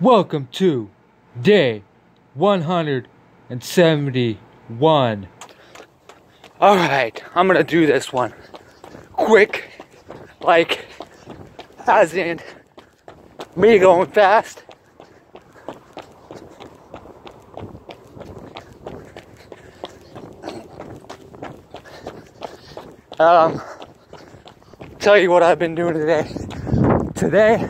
Welcome to day 171. Alright, I'm gonna do this one quick, like, as in me going fast. Um, tell you what I've been doing today. Today,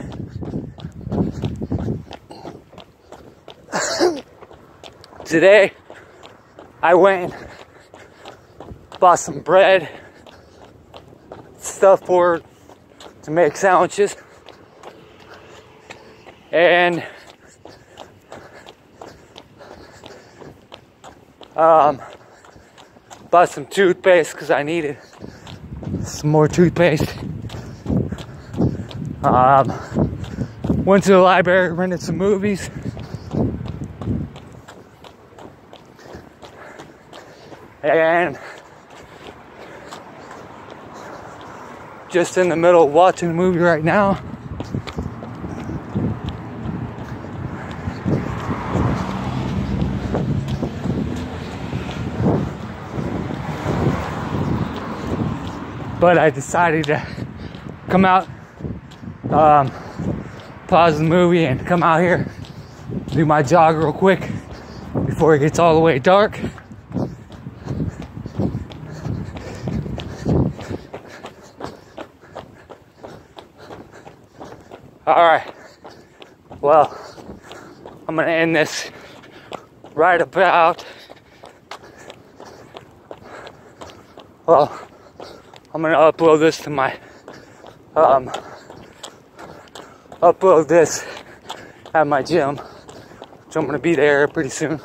today, I went bought some bread, stuff for to make sandwiches, and um, bought some toothpaste because I needed some more toothpaste. Um, went to the library, rented some movies. And just in the middle of watching a movie right now. But I decided to come out, um, pause the movie, and come out here, do my jog real quick before it gets all the way dark. All right. Well, I'm gonna end this right about. Well, I'm gonna upload this to my um upload this at my gym. So I'm gonna be there pretty soon.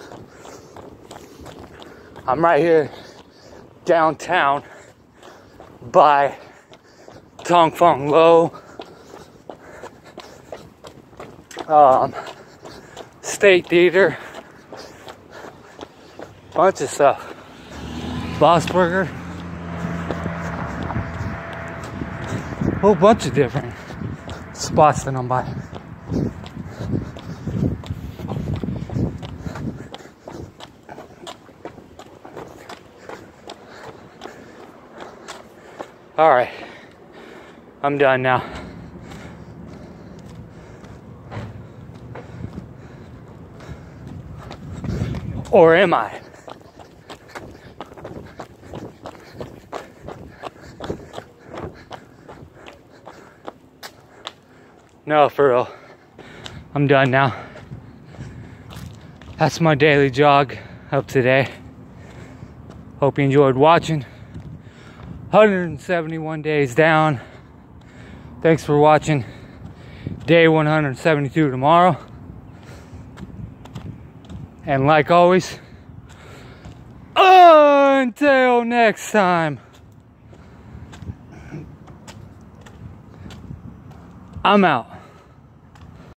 I'm right here downtown by Tong Fong Lo um, State Theater, bunch of stuff. Boss Burger, whole bunch of different spots that I'm by. All right, I'm done now. Or am I? No, for real. I'm done now. That's my daily jog up today. Hope you enjoyed watching. 171 days down. Thanks for watching. Day 172 tomorrow. And like always, until next time, I'm out.